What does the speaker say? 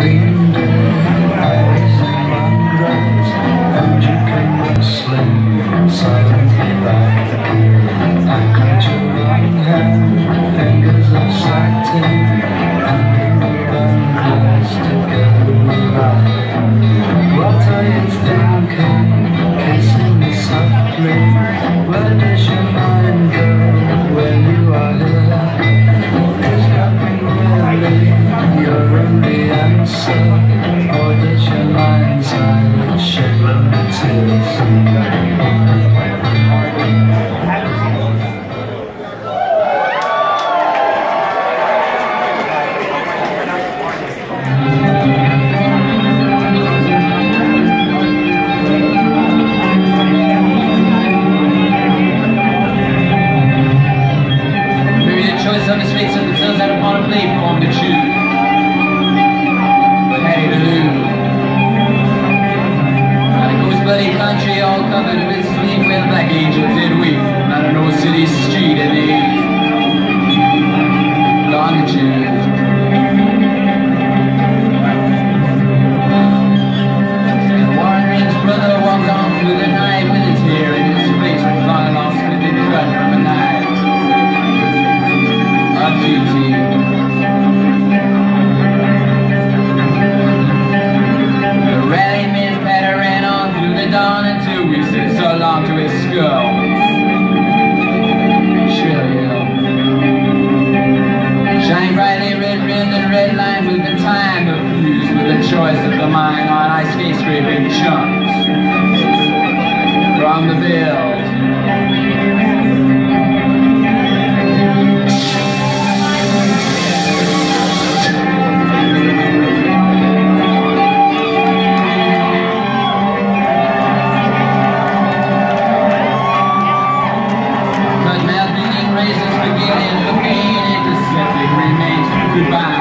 dream Or did your mind's eye shed my tears? mine on ice skate scraping chunks from the build. Melting the pain and the remains. Goodbye.